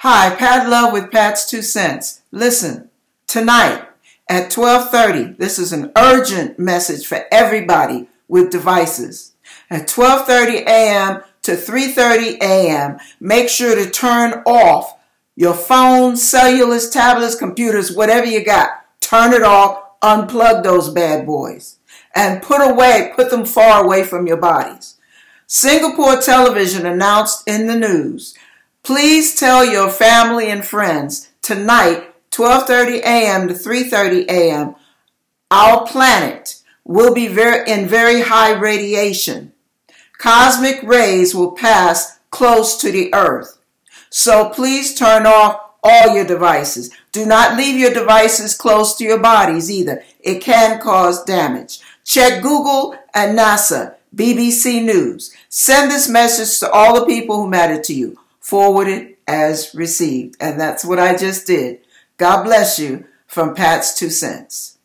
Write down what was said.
Hi, Pat Love with Pat's Two Cents. Listen, tonight at 12:30, this is an urgent message for everybody with devices. At 12:30 a.m. to 3:30 a.m., make sure to turn off your phones, cellulars, tablets, computers, whatever you got. Turn it off, unplug those bad boys, and put away, put them far away from your bodies. Singapore television announced in the news Please tell your family and friends tonight, 12:30 a.m. to 3:30 a.m. Our planet will be very, in very high radiation. Cosmic rays will pass close to the earth. So please turn off all your devices. Do not leave your devices close to your bodies either. It can cause damage. Check Google and NASA, BBC News. Send this message to all the people who matter to you forwarded as received. And that's what I just did. God bless you from Pat's Two Cents.